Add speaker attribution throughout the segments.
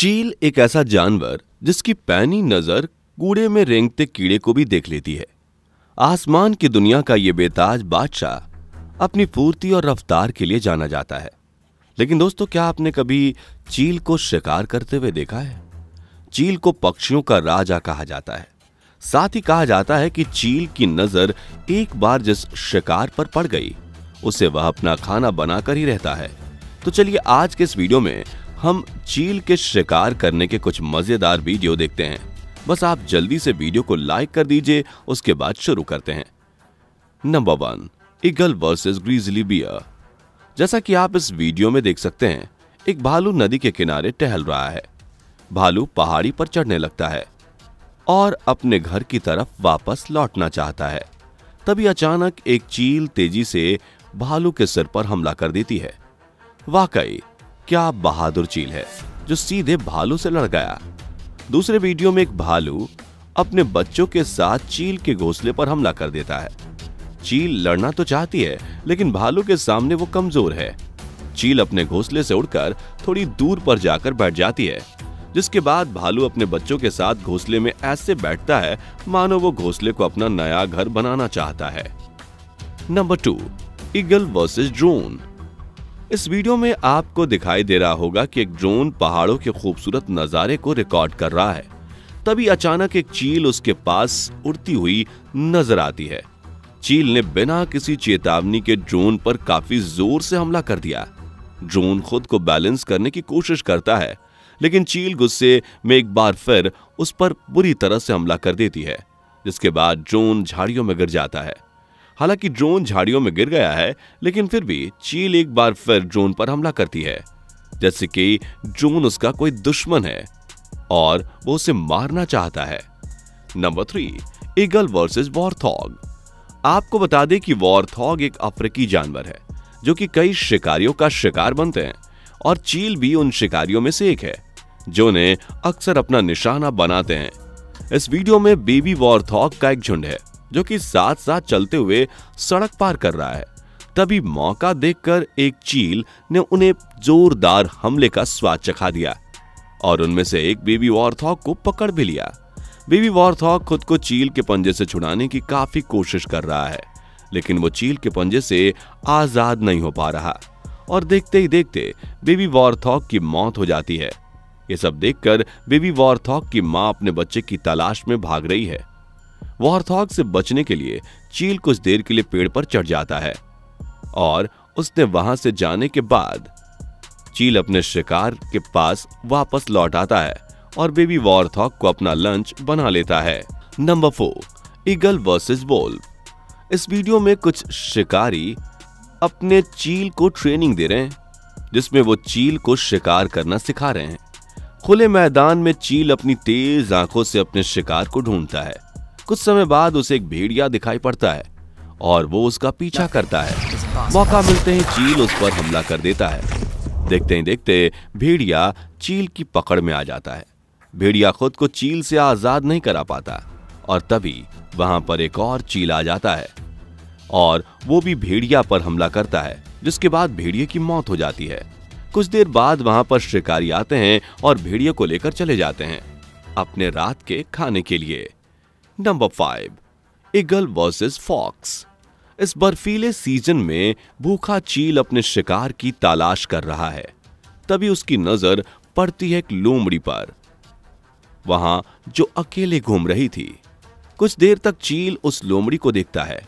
Speaker 1: चील एक ऐसा जानवर जिसकी पैनी नज़र कूड़े में रेंगते कीड़े को भी देख लेती है। आसमान की दुनिया का यह बेताज बादशाह अपनी फूर्ति और रफ्तार के लिए जाना जाता है। लेकिन दोस्तों, क्या आपने कभी चील को शिकार करते हुए देखा है? चील को पक्षियों का राजा कहा जाता है। साथ ही कहा जाता है कि चील की नज़र एक बार जिस शिकार पर पड़ गई, उसे वह अपना खाना बनाकर ही रहता है। तो चलिए आज के इस वीडियो में हम चील के शिकार करने के कुछ मज़ेदार वीडियो देखते हैं। बस आप जल्दी से वीडियो को लाइक कर दीजिए, उसके बाद शुरू करते हैं। Number one eagle versus grizzly bear जैसा कि आप इस वीडियो में देख सकते हैं, एक भालू नदी के किनारे टहल रहा है। भालू पहाड़ी पर चढ़ने लगता है और अपने घर की तरफ़ वापस लौटना चाहता है। तभी अचानक एक चील तेज़ी से भालू के सिर पर हमला कर देती है। वाकई क्या बहादुर चील है, जो सीधे भालू से लड़ गया। दूसरे वीडियो में एक भालू अपने बच्चों के साथ चील के घोंसले पर हमला कर देता है। चील लड़ना तो चाहती है, लेकिन भालू के सामने वो कमज़ोर है। चील अपने घोंसले से उड़कर थोड़ी दूर पर जाकर बैठ जाती है, जिसके बाद भालू अपने बच्चों के साथ घोंसले में ऐसे बैठता है, मानो वो घोंसले को अपना नया घर बनाना चाहता है। Number two, eagle versus drone. इस वीडियो में आपको दिखाई दे रहा होगा कि एक ड्रोन पहाड़ों के खूबसूरत नजारे को रिकॉर्ड कर रहा है। तभी अचानक एक चील उसके पास उड़ती हुई नज़र आती है। चील ने बिना किसी चेतावनी के ड्रोन पर काफ़ी ज़ोर से हमला कर दिया। ड्रोन खुद को बैलेंस करने की कोशिश करता है, लेकिन चील गुस्से में एक बार फिर उस पर बुरी तरह से हमला कर देती है, जिसके बाद ड्रोन झाड़ियों में गिर जाता है। हालाँकि ड्रोन झाड़ियों में गिर गया है, लेकिन फिर भी चील एक बार फिर ड्रोन पर हमला करती है, जैसे कि ड्रोन उसका कोई दुश्मन है, और वो उसे मारना चाहता है। Number three, eagle versus warthog. आपको बता दें कि वॉरथॉग एक अफ्रीकी जानवर है, जो कि कई शिकारियों का शिकार बनते हैं, और चील भी उन शिकारियों में से एक है, जो उन्हें अक्सर अपना निशाना बनाते हैं। इस वीडियो में बेबी वॉरथॉग का एक झुंड है। जो कि साथ साथ चलते हुए सड़क पार कर रहा है। तभी मौका देखकर एक चील ने उन्हें जोरदार हमले का स्वाद चखा दिया और उनमें से एक बेबी वॉरथॉक को पकड़ भी लिया। बेबी वॉरथॉक खुद को चील के पंजे से छुड़ाने की काफ़ी कोशिश कर रहा है, लेकिन वो चील के पंजे से आज़ाद नहीं हो पा रहा और देखते ही देखते बेबी वॉरथॉक की मौत हो जाती है। ये सब देखकर बेबी वॉरथॉक की माँ अपने बच्चे की तलाश में भाग रही है। वॉरथॉग से बचने के लिए चील कुछ देर के लिए पेड़ पर चढ़ जाता है। और उसने वहाँ से जाने के बाद चील अपने शिकार के पास वापस लौट आता है और बेबी वॉरथॉग को अपना लंच बना लेता है। Number four eagle versus wolf इस वीडियो में कुछ शिकारी अपने चील को ट्रेनिंग दे रहे हैं, जिसमें वो चील को शिकार करना सिखा रहे हैं। खुले मैदान में चील अपनी तेज आँखों से अपने शिकार को ढूंढता है। कुछ समय बाद उसे एक भेड़िया दिखाई पड़ता है और वो उसका पीछा करता है। मौका मिलते ही चील उस पर हमला कर देता है। देखते ही देखते भेड़िया चील की पकड़ में आ जाता है। भेड़िया खुद को चील से आज़ाद नहीं करा पाता और तभी वहाँ पर एक और चील आ जाता है और वो भी भेड़िया पर हमला करता है जिसके बाद भेड़िए की मौत हो जाती है। कुछ देर बाद वहाँ पर शिकारी आते हैं और भेड़िए को लेकर चले जाते हैं अपने रात के खाने के लिए। Number five eagle versus fox इस बर्फीले सीज़न में भूखा चील अपने शिकार की तलाश कर रहा है। तभी उसकी नज़र पड़ती है एक लोमड़ी पर। वहाँ जो अकेले घूम रही थी। कुछ देर तक चील उस लोमड़ी को देखता है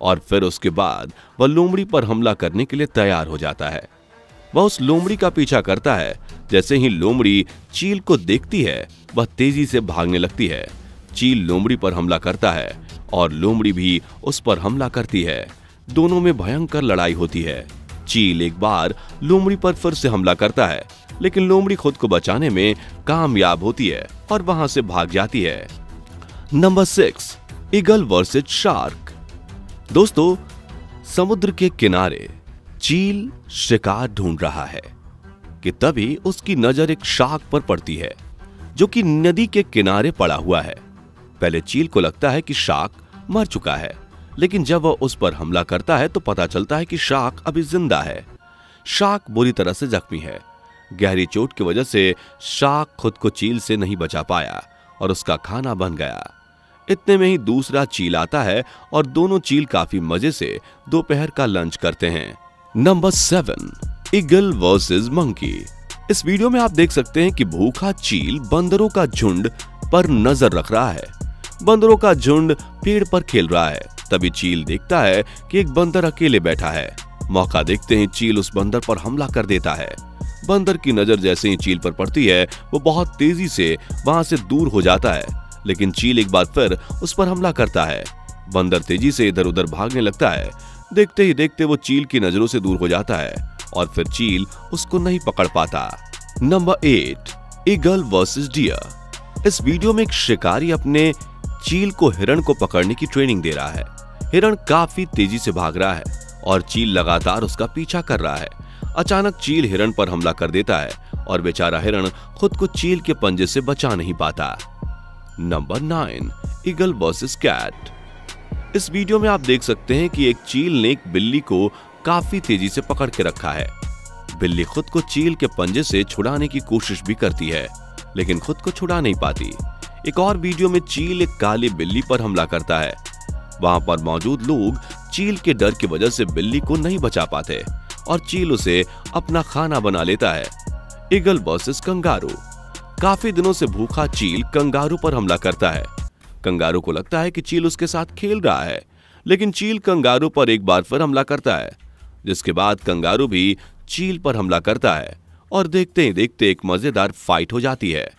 Speaker 1: और फिर उसके बाद वह लोमड़ी पर हमला करने के लिए तैयार हो जाता है। वह उस लोमड़ी का पीछा करता है। जैसे ही लोमड़ी चील को देखती है, वह तेज़ी से भागने लगती है। चील लोमड़ी पर हमला करता है और लोमड़ी भी उस पर हमला करती है। दोनों में भयंकर लड़ाई होती है। चील एक बार लोमड़ी पर फिर से हमला करता है, लेकिन लोमड़ी खुद को बचाने में कामयाब होती है और वहाँ से भाग जाती है। Number six, eagle versus shark. दोस्तों, समुद्र के किनारे चील शिकार ढूंढ रहा है कि तभी उसकी नज़र एक शार्क पर पड़ती है, जो कि नदी के किनारे पड़ा हुआ है। पहले चील को लगता है कि शाक मर चुका है। लेकिन जब वह उस पर हमला करता है तो पता चलता है कि शाक अभी ज़िंदा है। शाक बुरी तरह से जख्मी है। गहरी चोट की वजह से शार्क खुद को चील से नहीं बचा पाया और उसका खाना बन गया। इतने में ही दूसरा चील आता है और दोनों चील काफ़ी मज़े से दोपहर का लंच करते हैं। Number seven, eagle versus monkey. इस वीडियो में आप देख सकते हैं कि भूखा चील बंदरों का झुंड पर नज़र रख रहा है। बंदरों का झुंड पेड़ पर खेल रहा है। तभी चील देखता है कि एक बंदर अकेले बैठा है। मौका देखते ही चील उस बंदर पर हमला कर देता है। बंदर की नज़र जैसे ही चील पर पड़ती है, वो बहुत तेज़ी से वहाँ से दूर हो जाता है। लेकिन चील एक बार फिर उस पर हमला करता है। बंदर तेज़ी से इधर उधर भागने लगता है। देखते ही देखते वो चील की नज़रों से दूर हो जाता है और फिर चील उसको नहीं पकड़ पाता। Number eight eagle versus deer. इस वीडियो में एक शिकारी अपने चील को हिरण को पकड़ने की ट्रेनिंग दे रहा है। हिरण काफ़ी तेज़ी से भाग रहा है और चील लगातार उसका पीछा कर रहा है। अचानक चील हिरण पर हमला कर देता है और बेचारा हिरण खुद को चील के पंजे से बचा नहीं पाता। Number nine eagle versus cat इस वीडियो में आप देख सकते हैं कि एक चील ने एक बिल्ली को काफ़ी तेज़ी से पकड़ के रखा है। बिल्ली खुद को चील के पंजे से छुड़ाने की कोशिश भी करती है, लेकिन खुद को छुड़ा नहीं पाती। एक और वीडियो में चील एक काली बिल्ली पर हमला करता है। वहाँ पर मौजूद लोग चील के डर की वजह से बिल्ली को नहीं बचा पाते और चील उसे अपना खाना बना लेता है। Eagle versus kangaroo. काफ़ी दिनों से भूखा चील कंगारू पर हमला करता है। कंगारू को लगता है कि चील उसके साथ खेल रहा है, लेकिन चील कंगारू पर एक बार फिर हमला करता है, जिसके बाद कंगारू भी चील पर हमला करता है और देखते ही देखते एक मज़ेदार फाइट हो जाती है।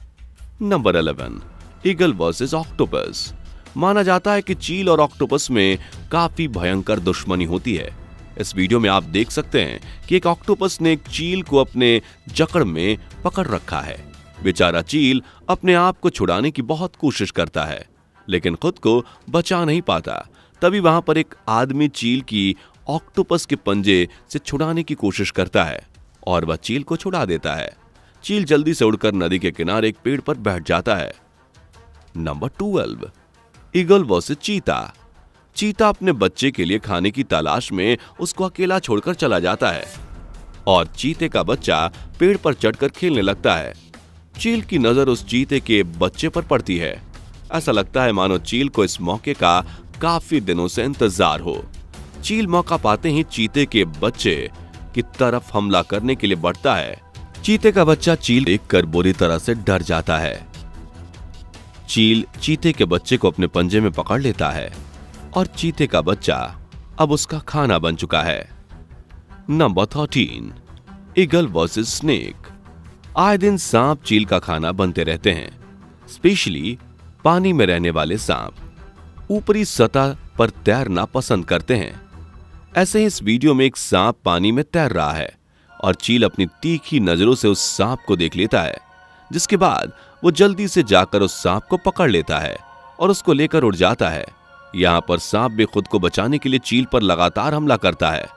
Speaker 1: Number eleven eagle versus octopus माना जाता है कि चील और ऑक्टोपस में काफ़ी भयंकर दुश्मनी होती है। इस वीडियो में आप देख सकते हैं कि एक ऑक्टोपस ने एक चील को अपने जकड़ में पकड़ रखा है। बेचारा चील अपने आप को छुड़ाने की बहुत कोशिश करता है, लेकिन खुद को बचा नहीं पाता। तभी वहाँ पर एक आदमी चील की ऑक्टोपस के पंजे से छुड़ाने की कोशिश करता है और वह चील को छुड़ा देता है। चील जल्दी से उड़कर नदी के किनारे एक पेड़ पर बैठ जाता है। Number twelve. ईगल वर्सेस चीता। चीता अपने बच्चे के लिए खाने की तलाश में उसको अकेला छोड़कर चला जाता है और चीते का बच्चा पेड़ पर चढ़कर खेलने लगता है। चील की नज़र उस चीते के बच्चे पर पड़ती है। ऐसा लगता है मानो चील को इस मौके का काफ़ी दिनों से इंतज़ार हो। चील मौका पाते ही चीते के बच्चे की तरफ़ हमला करने के लिए बढ़ता है। चीते का बच्चा चील देखकर बुरी तरह से डर जाता है। चील चीते के बच्चे को अपने पंजे में पकड़ लेता है और चीते का बच्चा अब उसका खाना बन चुका है। Number thirteen eagle versus snake आए दिन सांप चील का खाना बनते रहते हैं स्पेशली पानी में रहने वाले सांप। ऊपरी सतह पर तैरना पसंद करते हैं। ऐसे ही इस वीडियो में एक सांप पानी में तैर रहा है और चील अपनी तीखी नज़रों से उस सांप को देख लेता है। जिसके बाद वो जल्दी से जाकर उस सांप को पकड़ लेता है और उसको लेकर उड़ जाता है। यहाँ पर सांप भी खुद को बचाने के लिए चील पर लगातार हमला करता है,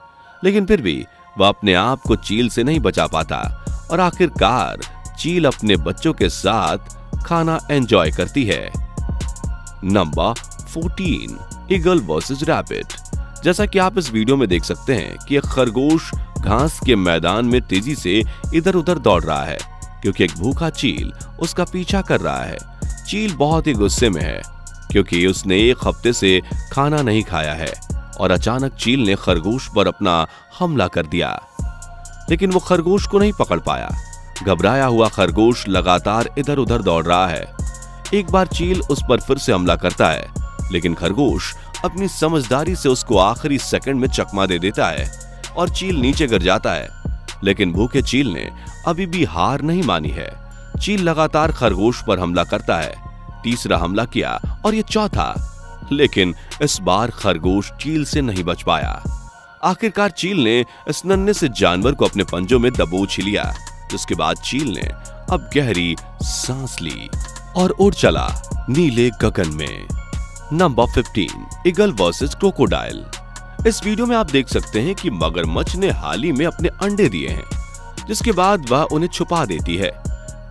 Speaker 1: लेकिन फिर भी वह अपने आप को चील से नहीं बचा पाता और आखिरकार चील अपने बच्चों के साथ खाना एंजॉय करती है। नंबर 14 ईगल वर्सेस रैबिट जैसा कि आप इस वीडियो में देख सकते हैं कि एक खरगोश घास के मैदान में तेज़ी से इधर उधर दौड़ रहा है। क्योंकि एक भूखा चील उसका पीछा कर रहा है। चील बहुत ही गुस्से में है, क्योंकि उसने एक हफ़्ते से खाना नहीं खाया है और अचानक चील ने खरगोश पर अपना हमला कर दिया। लेकिन वो खरगोश को नहीं पकड़ पाया। घबराया हुआ खरगोश लगातार इधर उधर दौड़ रहा है। एक बार चील उस पर फिर से हमला करता है, लेकिन खरगोश अपनी समझदारी से उसको आखिरी सेकंड में चकमा दे देता है और चील नीचे गिर जाता है। लेकिन भूखे चील ने अभी भी हार नहीं मानी है। चील लगातार खरगोश पर हमला करता है। तीसरा हमला किया और ये चौथा। लेकिन इस बार खरगोश चील से नहीं बच पाया। आखिरकार चील ने इस नन्हे से जानवर को अपने पंजों में दबोच लिया। जिसके बाद चील ने अब गहरी सांस ली और उड़ चला नीले गगन में। नंबर 15 ईगल वर्सेस क्रोकोडाइल इस वीडियो में आप देख सकते हैं कि मगरमच्छ ने हाल ही में अपने अंडे दिए हैं, जिसके बाद वह उन्हें छुपा देती है।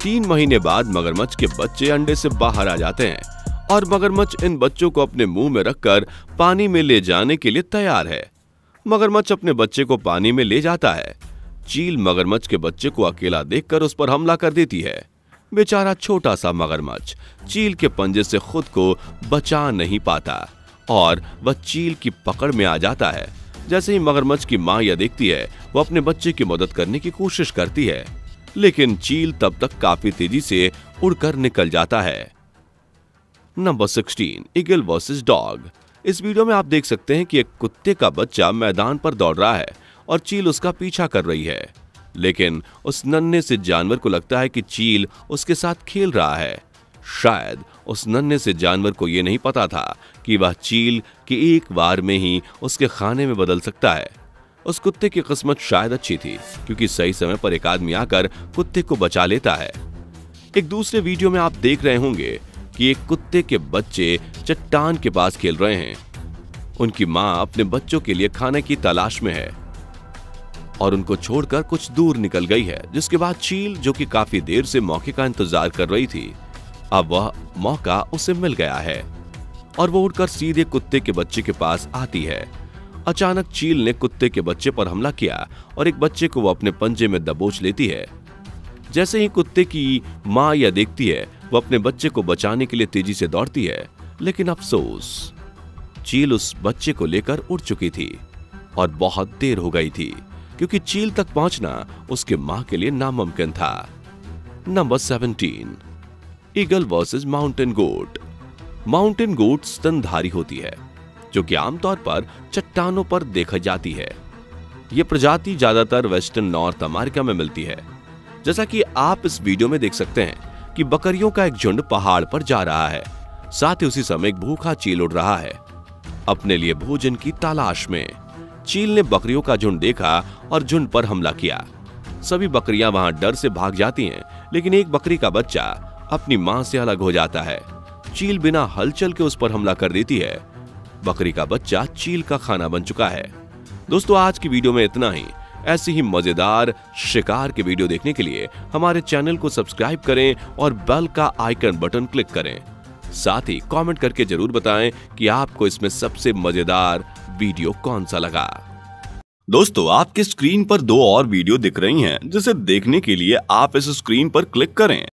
Speaker 1: तीन महीने बाद मगरमच्छ के बच्चे अंडे से बाहर आ जाते हैं और मगरमच्छ इन बच्चों को अपने मुँह में रखकर पानी में ले जाने के लिए तैयार है। मगरमच्छ अपने बच्चे को पानी में ले जाता है। चील मगरमच्छ के बच्चे को अकेला देखकर उस पर हमला कर देती है। बेचारा छोटा सा मगरमच्छ चील के पंजे से खुद को बचा नहीं पाता। और वह चील की पकड़ में आ जाता है। जैसे ही मगरमच्छ की माँ यह देखती है वो अपने बच्चे की मदद करने की कोशिश करती है। लेकिन चील तब तक काफ़ी तेज़ी से उड़कर निकल जाता है। Number 16 eagle versus dog. इस वीडियो में आप देख सकते हैं कि एक कुत्ते का बच्चा मैदान पर दौड़ रहा है और चील उसका पीछा कर रही है। लेकिन उस नन्हे से जानवर को लगता है कि चील उसके साथ खेल रहा है। शायद उस नन्हे से जानवर को यह नहीं पता था कि वह चील की एक बार में ही उसके खाने में बदल सकता है। उस कुत्ते की किस्मत शायद अच्छी थी, क्योंकि सही समय पर एक आदमी आकर कुत्ते को बचा लेता है। एक दूसरे वीडियो में आप देख रहे होंगे कि एक कुत्ते के बच्चे चट्टान के पास खेल रहे हैं। उनकी माँ अपने बच्चों के लिए खाने की तलाश में है। और उनको छोड़कर कुछ दूर निकल गई है, जिसके बाद चील, जो कि काफ़ी देर से मौके का इंतज़ार कर रही थी अब वह मौका उसे मिल गया है और वो उड़कर सीधे कुत्ते के बच्चे के पास आती है। अचानक चील ने कुत्ते के बच्चे पर हमला किया और एक बच्चे को वो अपने पंजे में दबोच लेती है। जैसे ही कुत्ते की माँ यह देखती है, वो अपने बच्चे को बचाने के लिए तेज़ी से दौड़ती है, लेकिन अफसोस, चील उस बच्चे को लेकर उड़ चुकी थी और बहुत देर हो गई थी, क्योंकि चील तक पहुँचना उसके माँ के लिए नामुमकिन था। Number seventeen eagle versus mountain goat mountain goat स्तनधारी होती है, जो कि आमतौर पर चट्टानों पर देखी जाती है। यह प्रजाति ज़्यादातर वेस्टर्न नॉर्थ अमेरिका में मिलती है। जैसा कि आप इस वीडियो में देख सकते हैं कि बकरियों का एक झुंड पहाड़ पर जा रहा है, साथ ही उसी समय एक भूखा चील उड़ रहा है। अपने लिए भोजन की तलाश में, चील ने बकरियों का झुंड देखा और झुंड पर हमला किया। सभी बकरियाँ वहाँ डर से भाग जाती हैं, लेकिन एक बकरी का बच्चा अपनी माँ से अलग हो जाता है। चील बिना हलचल के उस पर हमला कर देती है। बकरी का बच्चा चील का खाना बन चुका है। दोस्तों, आज की वीडियो में इतना ही। ऐसी ही मज़ेदार, शिकार के वीडियो देखने के लिए हमारे चैनल को सब्सक्राइब करें और बेल का आइकन बटन क्लिक करें। साथ ही कमेंट करके ज़रूर बताएँ कि आपको इसमें सबसे मज़ेदार वीडियो कौन सा लगा। दोस्तों, आपके स्क्रीन पर दो और वीडियो दिख रही हैं, जिसे देखने के लिए आप इस स्क्रीन पर क्लिक करें।